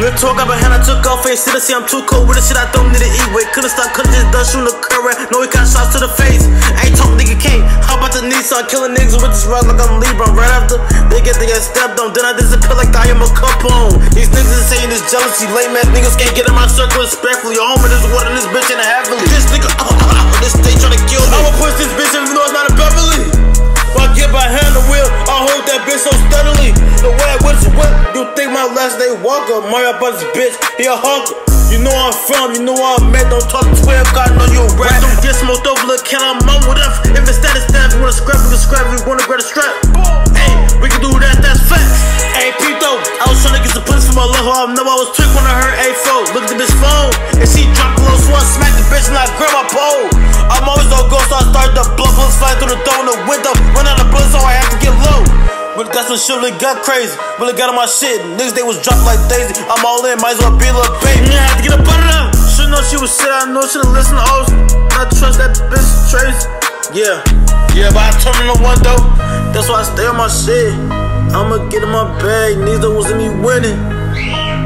Real talk, got behind, I took off, ain't sit see I'm too cold with the shit I don't need to eat with. Couldn't stop, could've just done the current. No, he got shots to the face. Ain't talk, nigga can't. How about the Nissan killing niggas with this rock like I'm Libra? Right after they get they get stepped on, then I disappear like I am a Capone. These niggas is saying this jealousy, lame ass niggas can't get in my circle respectfully. Your homie is water last name Walker? Mario Brothers bitch, he a hawker. You know I'm from, you know I'm met, don't talk 12, God know you a rat. Don't get smoked over, look, can I mum with F? If it's that status staff, you wanna scrap, we can scrap, if you wanna grab a strap. Hey, we can do that, that's facts. Hey, Pete though, I was trying to get some pussy for my love, I know I was tricked when I heard A4. Look at bitch phone, and she dropped a little swat, smack the bitch, and I grab my pole. I'm always on go, so I start the blood, flying through the door in the window, That's when shit really got crazy. Really got on my shit. Niggas, they was dropped like Daisy. I'm all in, might as well be a little baby. Yeah, I had to get up out of. Should know she was shit, I know should've listened to O's. I trust that bitch Tracy. Yeah, yeah, but I turn on the one though. That's why I stay on my shit. I'ma get in my bag. Neither was me winning.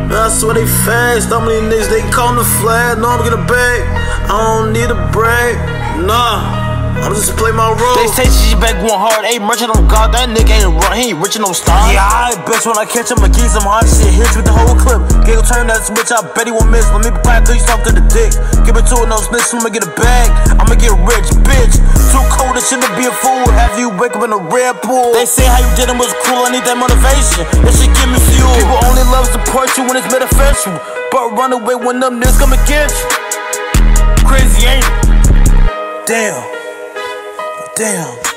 Man, I swear they fast. How many niggas they callin' the flag? No, I'm get a bag. I don't need a brag. Nah. I'm just play my role. They say she back going hard, ain't merchant on God, that nigga ain't run, he ain't rich no star. Yeah, I bitch when I catch him, I give some hard shit, hit with the whole clip. Giggle turn that switch, I bet he won't miss. Let me back you talk to the dick. Give it to her, no snitch, I'ma get a bag. I'ma get rich, bitch. Too cold, shit to be a fool. Have you wake up in a red pool? They say how you did it was cool, I need that motivation. That shit give me fuel. People only love support you when it's beneficial. But run away when them niggas come against you. Crazy ain't it? Damn. Damn.